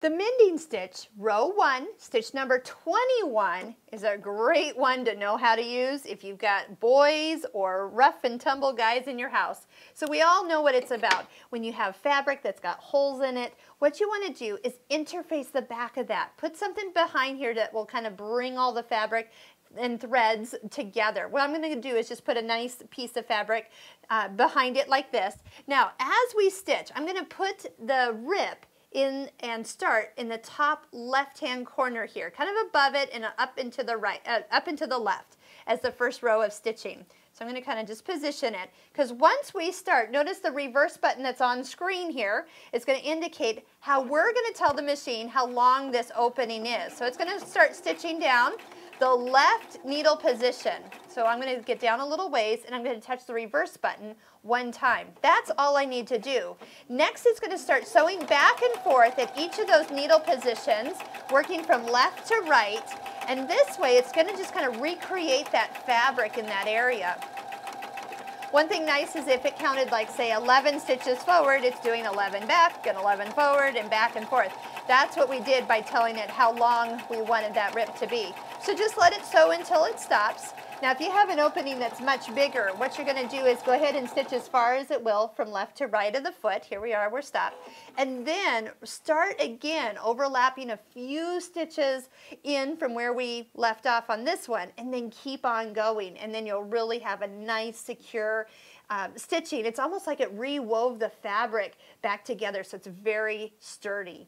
The mending stitch, row one, stitch number 21, is a great one to know how to use if you've got boys or rough and tumble guys in your house. So we all know what it's about. When you have fabric that's got holes in it, what you want to do is interface the back of that. Put something behind here that will kind of bring all the fabric and threads together. What I'm going to do is just put a nice piece of fabric uh, behind it like this. Now, as we stitch, I'm going to put the rip in and start in the top left-hand corner here, kind of above it and up into the right, uh, up into the left as the first row of stitching. So I'm going to kind of just position it because once we start, notice the reverse button that's on screen here is going to indicate how we're going to tell the machine how long this opening is. So it's going to start stitching down the left needle position. So I'm going to get down a little ways and I'm going to touch the reverse button one time. That's all I need to do. Next it's going to start sewing back and forth at each of those needle positions, working from left to right. And this way it's going to just kind of recreate that fabric in that area. One thing nice is if it counted like say 11 stitches forward, it's doing 11 back and 11 forward and back and forth. That's what we did by telling it how long we wanted that rip to be. So just let it sew until it stops. Now if you have an opening that's much bigger, what you're going to do is go ahead and stitch as far as it will from left to right of the foot. Here we are, we're stopped. And then start again, overlapping a few stitches in from where we left off on this one, and then keep on going. And then you'll really have a nice, secure um, stitching. It's almost like it re-wove the fabric back together, so it's very sturdy.